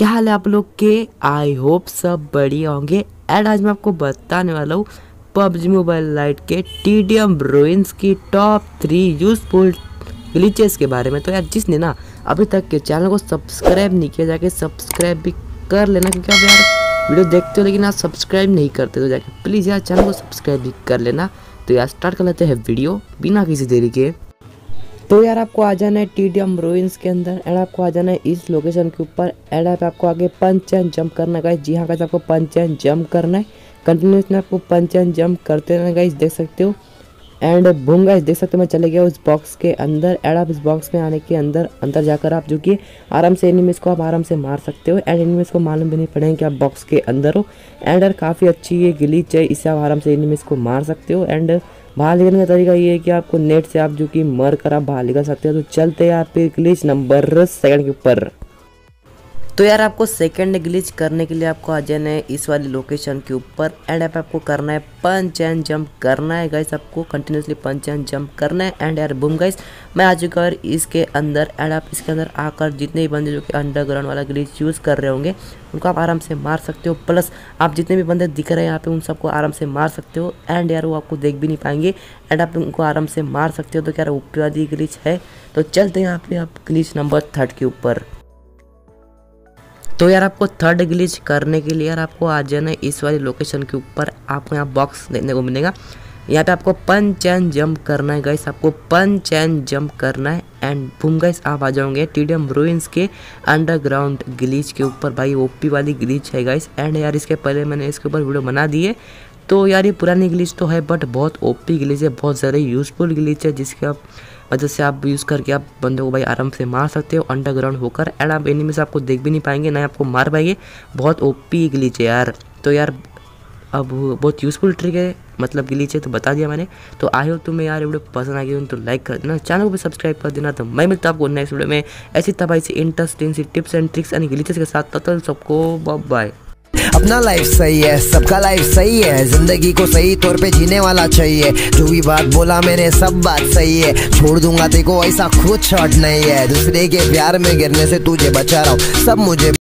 क्या हाल है आप लोग के? आई होप सब बढ़िया होंगे। एंड आज मैं आपको बताने वाला हूँ पबजी मोबाइल लाइट के टी डी एम रोइंस की टॉप थ्री यूजफुल ग्लिचेस के बारे में। तो यार, जिसने ना अभी तक के चैनल को सब्सक्राइब नहीं किया, जाके सब्सक्राइब भी कर लेना, क्योंकि आप यार वीडियो देखते हो, लेकिन आप सब्सक्राइब नहीं करते तो जाके प्लीज़ यार चैनल को सब्सक्राइब भी कर लेना। तो यार स्टार्ट कर लेते हैं वीडियो, बिना किसी देरी के। तो यार आपको आ जाना है टी डी एम रोइंस के अंदर एंड आपको आ जाना है इस लोकेशन के ऊपर एंड आप आपको आगे पंच एंड जंप करना है जी हाँ गाइस आपको पंच एंड जंप करना है। कंटिन्यूसली आपको पंच एंड जंप करते रहना गाइस देख सकते हो। एंड बूम गाइस देख सकते हो, मैं चले गया उस बॉक्स के अंदर एंड आप इस बॉक्स में आने के अंदर अंदर जाकर आप जो कि आराम से एनिमीज को आप आराम से मार सकते हो एंड एनिमीज को मालूम भी नहीं पड़ेगा कि आप बॉक्स के अंदर हो। एंड यार, काफ़ी अच्छी ये गिलीच है इससे आप आराम से एनिमीज को मार सकते हो एंड बाहर निकलने का तरीका ये है कि आपको नेट से आप जो कि मर कर आप बाहर निकल सकते हैं। तो चलते हैं आप क्लिच नंबर सेकंड के ऊपर। तो यार आपको सेकंड ग्लिच करने के लिए आपको आ जाना है इस वाली लोकेशन के ऊपर. एंड आप आपको करना है पंच एंड जंप करना है गाइस आपको कंटिन्यूसली पंच एंड जंप करना है. एंड यार बुम गाइस मैं आ चुका और इसके अंदर. एंड आप इसके अंदर आकर जितने भी बंदे जो कि अंडरग्राउंड वाला ग्लिच यूज़ कर रहे होंगे, उनको आप आराम से मार सकते हो. प्लस आप जितने भी बंदे दिख रहे हैं यहाँ पे, उन सबको आराम से मार सकते हो. एंड यार वो आपको देख भी नहीं पाएँगे. एंड आप उनको आराम से मार सकते हो. तो क्या ऊपर वाली ग्लिच है? तो चलते हैं यहाँ पे आप ग्लिच नंबर थर्ड के ऊपर. तो यार आपको थर्ड ग्लिच करने के लिए यार आपको आ जाना इस वाली लोकेशन के ऊपर। आपको यहाँ बॉक्स देखने को मिलेगा। यहाँ पे आपको पन चैन जंप करना है गाइस आपको पन चैन जंप करना है। एंड बूम गाइस आप आ जाओगे टीडीएम रूइंस के अंडरग्राउंड ग्लिच के ऊपर। भाई ओपी वाली ग्लीच है गाइस एंड यार, इसके पहले मैंने इसके ऊपर वीडियो बना दिए तो यार ये पुरानी ग्लिच तो है बट बहुत ओपी ग्लिच है, बहुत ज़्यादा यूज़फुल ग्लिच है, जिसके आप वजह से आप यूज़ करके आप बंदों को भाई आराम से मार सकते हो अंडरग्राउंड होकर। एंड आप एनिमी से आपको देख भी नहीं पाएँगे, ना आपको मार पाएँगे। बहुत ओपी ग्लिच है यार। तो यार, अब बहुत यूज़फुल ट्रिक है मतलब ग्लिच है तो बता दिया मैंने। तो आई हो तुम्हें यार वीडियो पसंद आ गई तो लाइक कर देना चैनल को भी सब्सक्राइब कर देना तो मैं मिलता आपको नेक्स्ट वीडियो में। ऐसी तबाही से interesting C tips and tricks and glitches के साथ। तब सबको बाय अपना लाइफ सही है, सबका लाइफ सही है, ज़िंदगी को सही तौर पे जीने वाला चाहिए। जो भी बात बोला मैंने, सब बात सही है। छोड़ दूँगा तेको ऐसा खुद शॉट नहीं है। दूसरे के प्यार में गिरने से तुझे बचा रहा हूँ, सब मुझे